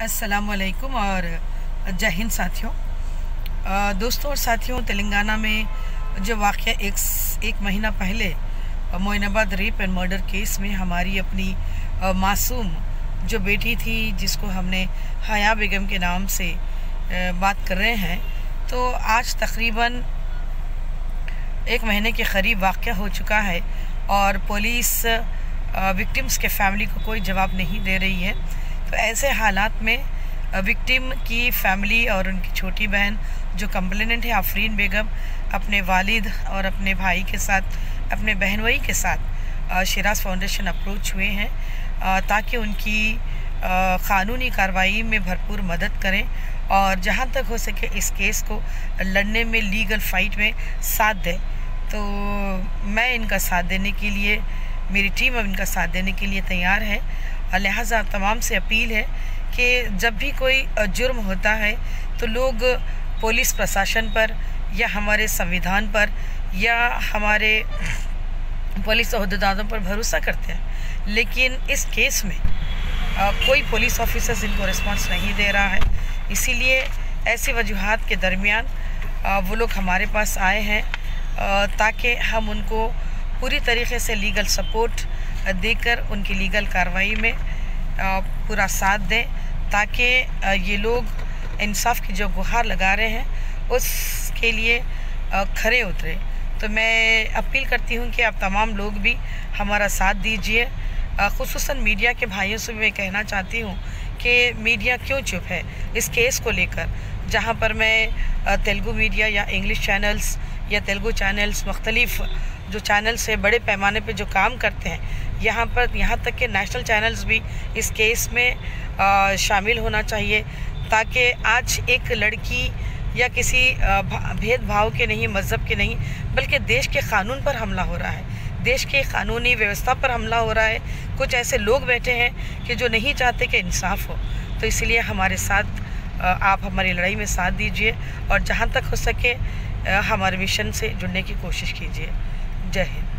असलकुम और जय हिंद साथियों। दोस्तों और साथियों, तेलंगाना में जो वाक़ एक एक महीना पहले Moinabad rape and murder case में हमारी अपनी मासूम जो बेटी थी, जिसको हमने हया बेगम के नाम से बात कर रहे हैं तो आज तकरीबन एक महीने के करीब वाक़ हो चुका है और पुलिस विक्टिम्स के फैमिली को कोई जवाब नहीं दे रही है। तो ऐसे हालात में विक्टिम की फैमिली और उनकी छोटी बहन, जो कंप्लेनेंट है, आफरीन बेगम, अपने वालिद और अपने भाई के साथ, अपने बहन बहनवई के साथ शिराज फाउंडेशन अप्रोच हुए हैं ताकि उनकी क़ानूनी कार्रवाई में भरपूर मदद करें और जहाँ तक हो सके इस केस को लड़ने में लीगल फाइट में साथ दें। तो मैं इनका साथ देने के लिए, मेरी टीम अब इनका साथ देने के लिए तैयार है। लिहाजा तमाम से अपील है कि जब भी कोई जुर्म होता है तो लोग पुलिस प्रशासन पर या हमारे संविधान पर या हमारे पुलिस अहदेदारों पर भरोसा करते हैं। लेकिन इस केस में आ, कोई पुलिस ऑफिसर्स इनको रिस्पांस नहीं दे रहा है इसीलिए ऐसी वजूहत के दरमियान वो लोग हमारे पास आए हैं ताकि हम उनको पूरी तरीके से लीगल सपोर्ट देकर उनकी लीगल कार्रवाई में पूरा साथ दें ताकि ये लोग इंसाफ की जो गुहार लगा रहे हैं, उसके लिए खड़े उतरे। तो मैं अपील करती हूँ कि आप तमाम लोग भी हमारा साथ दीजिए। खसूस मीडिया के भाइयों से मैं कहना चाहती हूँ कि मीडिया क्यों चुप है? इस केस को लेकर, जहाँ पर मैं तेलुगु मीडिया या इंग्लिश चैनल्स या तेलुगु चैनल्स मुख्तलिफ़ जो चैनल्स है बड़े पैमाने पे जो काम करते हैं यहाँ पर यहाँ तक के नेशनल चैनल्स भी इस केस में आ, शामिल होना चाहिए ताकि आज एक लड़की या किसी भेदभाव के नहीं मज़हब के नहीं बल्कि देश के कानून पर हमला हो रहा है। देश के कानूनी व्यवस्था पर हमला हो रहा है। कुछ ऐसे लोग बैठे हैं कि जो नहीं चाहते कि इंसाफ हो। तो इसलिए हमारे साथ आप हमारी लड़ाई में साथ दीजिए और जहाँ तक हो सके हमारे मिशन से जुड़ने की कोशिश कीजिए। जय हिंद।